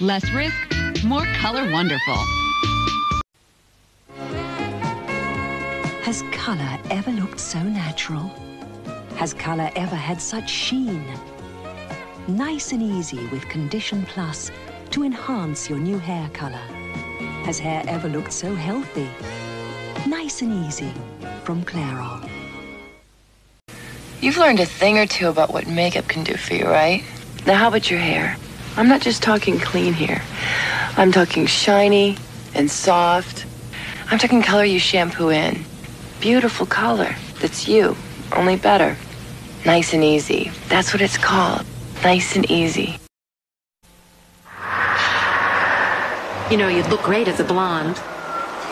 Less risk, more color wonderful. Has colour ever looked so natural? Has colour ever had such sheen? Nice and easy with Condition Plus to enhance your new hair colour. Has hair ever looked so healthy? Nice and easy from Clairol. You've learned a thing or two about what makeup can do for you, right? Now, how about your hair? I'm not just talking clean here. I'm talking shiny and soft. I'm talking color you shampoo in. Beautiful color. That's you, only better. Nice and easy. That's what it's called. Nice and easy. You know, you'd look great as a blonde.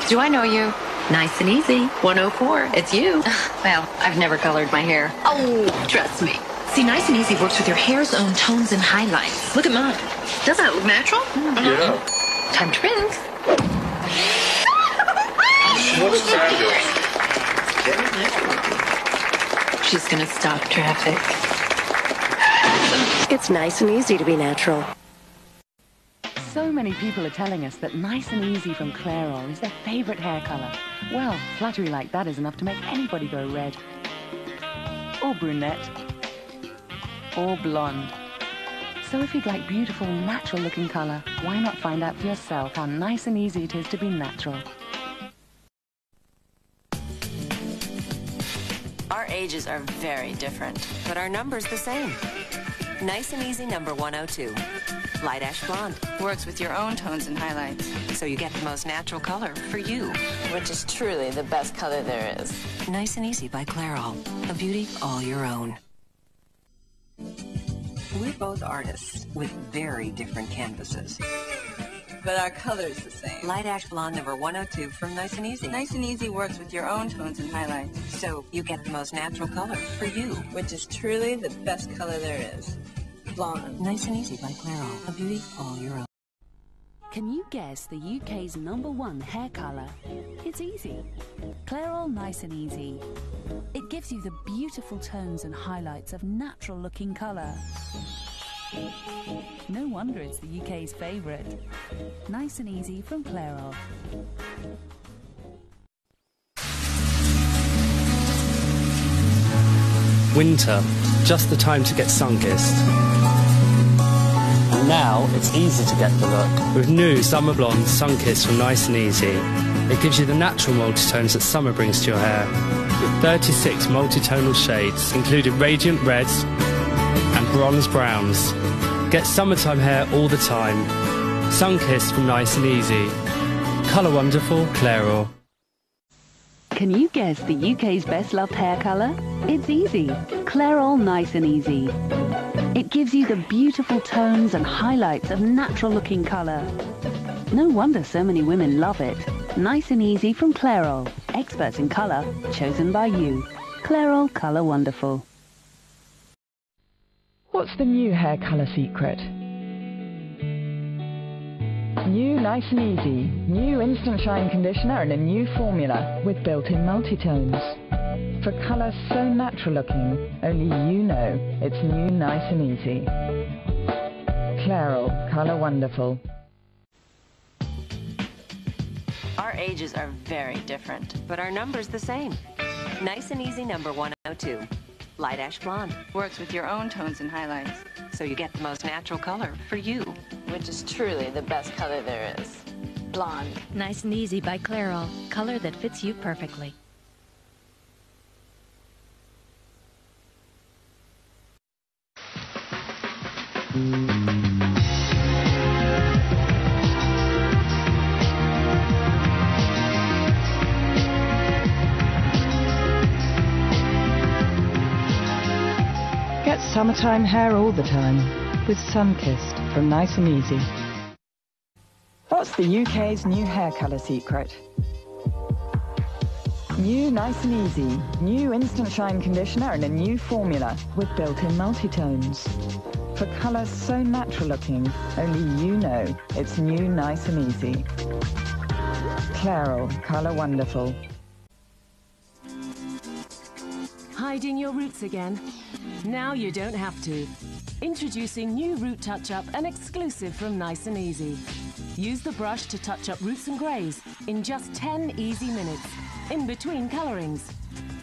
Do I know you? Nice and easy. 104. It's you. Well, I've never colored my hair. Oh, trust me. See, Nice and Easy works with your hair's own tones and highlights. Look at mine. Doesn't it look natural? Mm-hmm. Uh-huh. Yeah. Time to rinse. What is that doing? She's gonna stop traffic. It's nice and easy to be natural. So many people are telling us that nice and easy from Clairol is their favorite hair color. Well, flattery like that is enough to make anybody go red. Or brunette. Or blonde. So if you'd like beautiful, natural looking color, why not find out for yourself how nice and easy it is to be natural? Our ages are very different, but our number's the same. Nice and easy number 102. Light ash blonde. Works with your own tones and highlights. So you get the most natural color for you. Which is truly the best color there is. Nice and easy by Clairol. A beauty all your own. We're both artists with very different canvases. But our color's the same. Light ash blonde number 102 from Nice and Easy. Nice and easy works with your own tones and highlights, So you get the most natural color for you. which is truly the best color there is. Blonde. Nice and easy by Clairol. A beauty all your own. Can you guess the UK's number one hair colour? It's easy. Clairol Nice and Easy. It gives you the beautiful tones and highlights of natural looking colour. No wonder it's the UK's favourite. Nice and easy from Clairol. Winter, just the time to get sun-kissed. And now it's easy to get the look. With new Summer Blonde Sun-Kiss from Nice and Easy. It gives you the natural multitones that summer brings to your hair. With 36 multitonal shades, including radiant reds and bronze browns. Get summertime hair all the time. Sun-Kiss from Nice and Easy. Colour Wonderful, Clairol. Can you guess the UK's best loved hair colour? It's easy. Clairol Nice and Easy. It gives you the beautiful tones and highlights of natural looking colour. No wonder so many women love it. Nice and easy from Clairol. Experts in colour, chosen by you. Clairol Colour Wonderful. What's the new hair colour secret? New Nice and Easy, new Instant Shine Conditioner and a new formula with built-in multitones. For colour so natural looking, only you know it's new Nice and Easy. Clairol, Colour Wonderful. Our ages are very different, but our number's the same. Nice and easy number 102. Light ash blonde. Works with your own tones and highlights. So you get the most natural color for you. Which is truly the best color there is. Blonde. Nice and easy by Clairol. Color that fits you perfectly. Get summertime hair all the time with Sunkissed from Nice and Easy. What's the UK's new hair colour secret? New Nice and Easy, new Instant Shine Conditioner and a new formula with built-in multitones. For colour so natural looking, only you know it's new Nice and Easy. Clairol, Colour Wonderful. Hiding your roots again? Now you don't have to. Introducing new Root Touch Up, an exclusive from Nice and Easy. Use the brush to touch up roots and greys in just 10 easy minutes, in between colourings.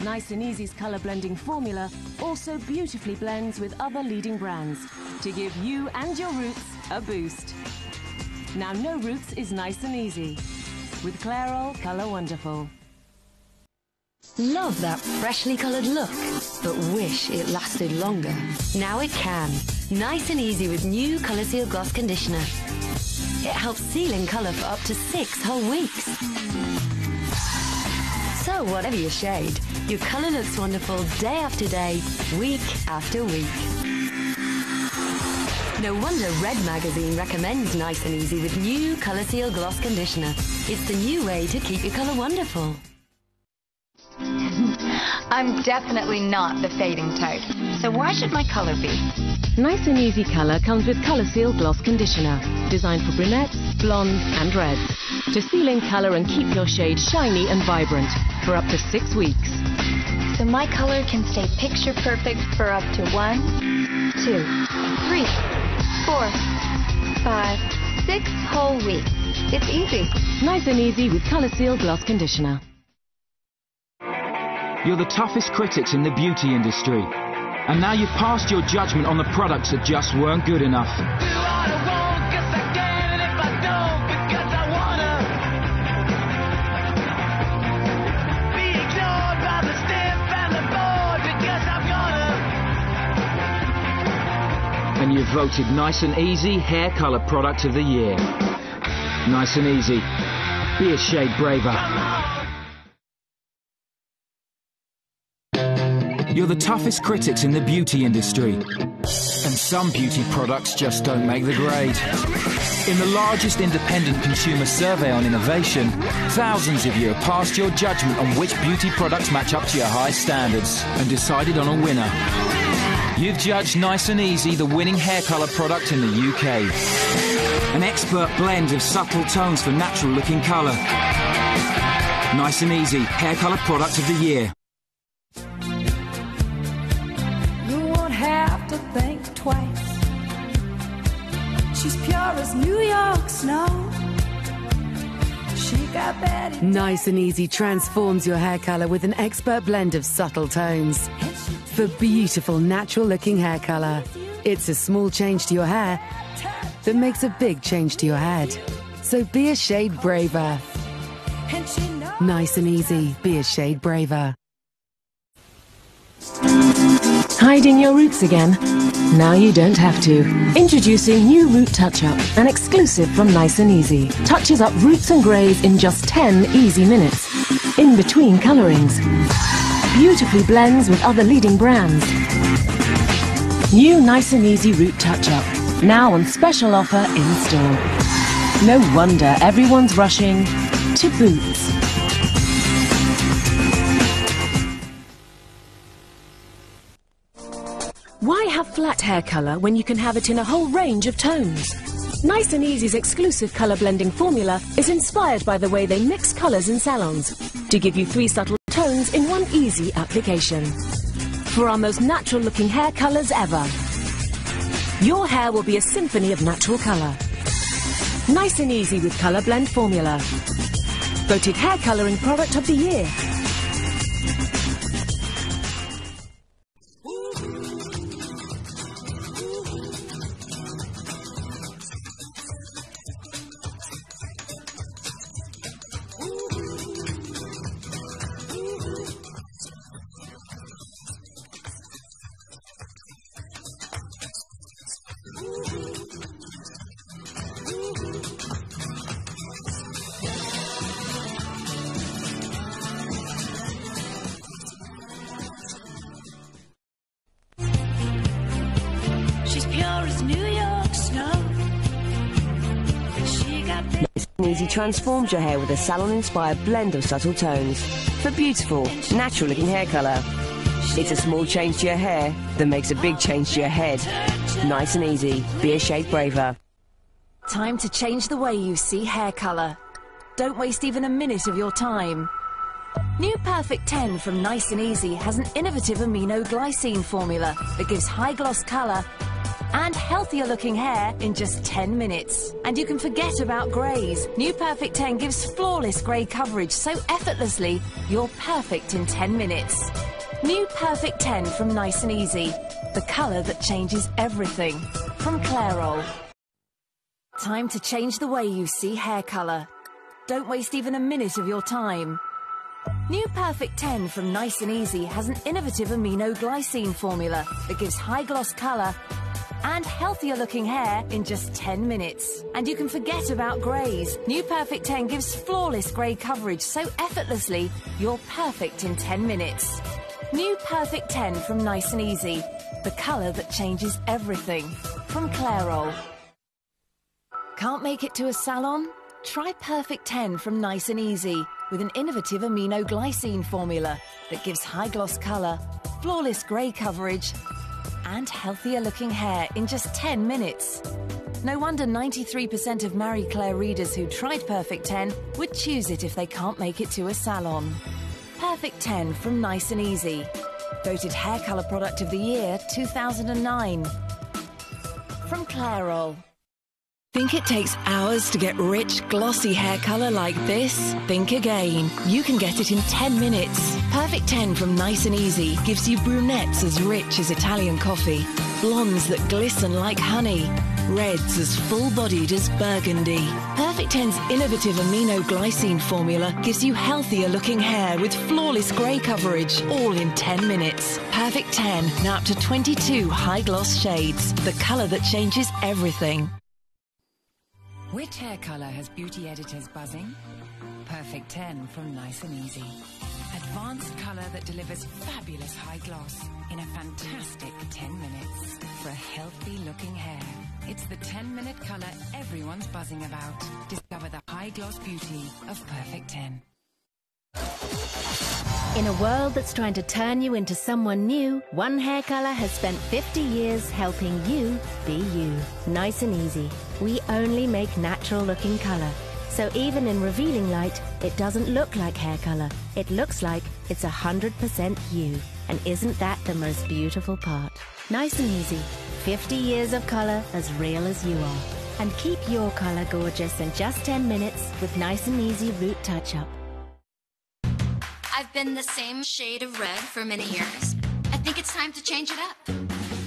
Nice and Easy's colour blending formula also beautifully blends with other leading brands to give you and your roots a boost. Now no roots is nice and easy. With Clairol Colour Wonderful. Love that freshly coloured look, but wish it lasted longer. Now it can. Nice and easy with new Colour Seal Gloss Conditioner. It helps seal in colour for up to six whole weeks. So whatever your shade, your colour looks wonderful day after day, week after week. No wonder Red Magazine recommends Nice and Easy with new Colour Seal Gloss Conditioner. It's the new way to keep your colour wonderful. I'm definitely not the fading type, so why should my color be? Nice and Easy Colour comes with Colour Seal Gloss Conditioner, designed for brunettes, blondes and reds, to seal in colour and keep your shade shiny and vibrant for up to six weeks. So my color can stay picture perfect for up to one, two, three, four, five, six whole weeks. It's easy. Nice and easy with Colour Seal Gloss Conditioner. You're the toughest critics in the beauty industry. And now you've passed your judgment on the products that just weren't good enough. And you've voted Nice and Easy Hair Colour Product of the Year. Nice and Easy. Be a shade braver. You're the toughest critics in the beauty industry. And some beauty products just don't make the grade. In the largest independent consumer survey on innovation, thousands of you have passed your judgment on which beauty products match up to your high standards and decided on a winner. You've judged Nice and Easy the winning hair colour product in the UK. An expert blend of subtle tones for natural looking colour. Nice and Easy hair colour product of the year. You won't have to think twice. She's pure as New York snow. She got Betty. Nice and Easy transforms your hair colour with an expert blend of subtle tones. For beautiful, natural looking hair colour. It's a small change to your hair that makes a big change to your head. So be a shade braver. Nice and easy, be a shade braver. Hiding your roots again? Now you don't have to. Introducing new Root Touch Up, an exclusive from Nice and Easy. Touches up roots and greys in just 10 easy minutes. In between colorings. Beautifully blends with other leading brands. New Nice and Easy Root Touch Up. Now on special offer in store. No wonder everyone's rushing to Boots. Why have flat hair colour when you can have it in a whole range of tones? Nice and Easy's exclusive colour blending formula is inspired by the way they mix colours in salons to give you three subtle tones in one easy application. For our most natural looking hair colours ever. Your hair will be a symphony of natural colour. Nice and easy with colour blend formula. Voted hair colouring product of the year. Easy transforms your hair with a salon-inspired blend of subtle tones for beautiful, natural-looking hair colour. It's a small change to your hair that makes a big change to your head. Nice and easy. Be a shade braver. Time to change the way you see hair colour. Don't waste even a minute of your time. New Perfect 10 from Nice and Easy has an innovative aminoglycine formula that gives high gloss colour and healthier looking hair in just 10 minutes. And you can forget about greys. New Perfect 10 gives flawless grey coverage so effortlessly, you're perfect in 10 minutes. New Perfect 10 from Nice and Easy. The colour that changes everything. From Clairol. Time to change the way you see hair colour. Don't waste even a minute of your time. New Perfect 10 from Nice and Easy has an innovative aminoglycine formula that gives high gloss colour and healthier looking hair in just 10 minutes. And you can forget about greys. New Perfect 10 gives flawless grey coverage so effortlessly, you're perfect in 10 minutes. New Perfect 10 from Nice and Easy. The colour that changes everything. From Clairol. Can't make it to a salon? Try Perfect 10 from Nice and Easy with an innovative aminoglycine formula that gives high gloss colour, flawless grey coverage, and healthier looking hair in just 10 minutes. No wonder 93% of Marie Claire readers who tried Perfect 10 would choose it if they can't make it to a salon. Perfect 10 from Nice and Easy. Voted Hair Colour Product of the Year 2009. From Clairol. Think it takes hours to get rich, glossy hair colour like this? Think again. You can get it in 10 minutes. Perfect 10 from Nice and Easy gives you brunettes as rich as Italian coffee, blondes that glisten like honey, reds as full-bodied as burgundy. Perfect 10's innovative aminoglycine formula gives you healthier looking hair with flawless grey coverage, all in 10 minutes. Perfect 10, now up to 22 high gloss shades, the colour that changes everything. Which hair colour has beauty editors buzzing? Perfect 10 from Nice and Easy. Advanced colour that delivers fabulous high gloss in a fantastic 10 minutes for a healthy looking hair. It's the 10 minute colour everyone's buzzing about. Discover the high gloss beauty of Perfect 10. In a world that's trying to turn you into someone new, one hair color has spent 50 years helping you be you. Nice and easy. We only make natural looking color. So even in revealing light, it doesn't look like hair color. It looks like it's 100% you. And isn't that the most beautiful part? Nice and easy. 50 years of color as real as you are. And keep your color gorgeous in just 10 minutes with Nice and Easy Root Touch Up. I've been the same shade of red for many years. I think it's time to change it up.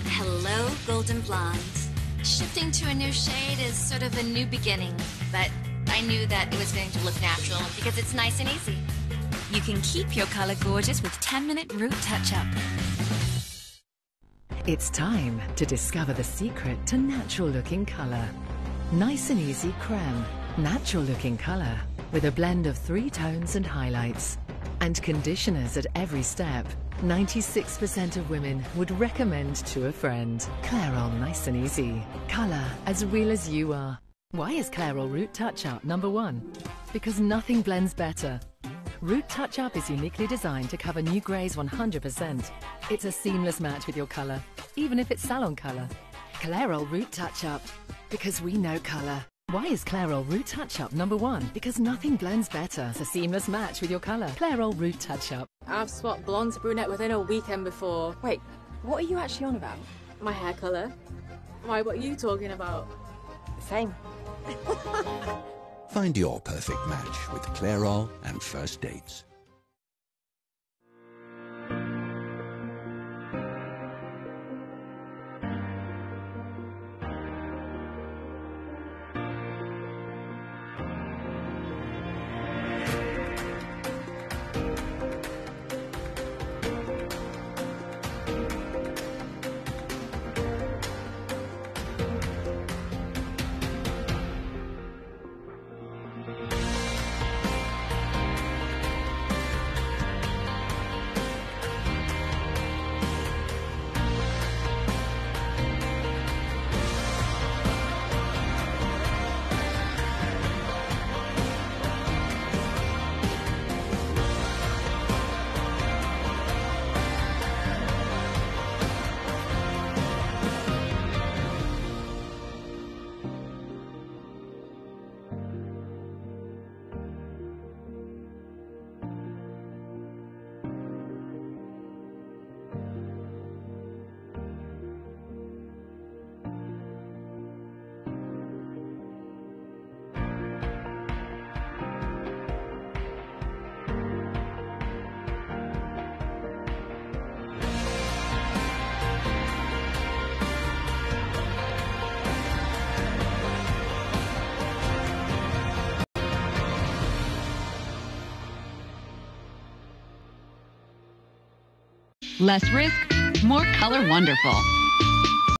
Hello, Golden Blonde. Shifting to a new shade is sort of a new beginning, but I knew that it was going to look natural because it's nice and easy. You can keep your color gorgeous with 10 minute root touch up. It's time to discover the secret to natural looking color. Nice and easy creme, natural looking color with a blend of three tones and highlights and conditioners at every step. 96% of women would recommend to a friend. Clairol Nice and Easy. Color as real as you are. Why is Clairol Root Touch Up number one? Because nothing blends better. Root Touch Up is uniquely designed to cover new greys 100%. It's a seamless match with your colour, even if it's salon colour. Clairol Root Touch Up. Because we know colour. Why is Clairol Root Touch Up number one? Because nothing blends better. It's a seamless match with your colour. Clairol Root Touch Up. I've swapped blonde to brunette within a weekend before. Wait, what are you actually on about? My hair colour. Why, what are you talking about? The same. Find your perfect match with Clairol and First Dates. Less risk, more color wonderful.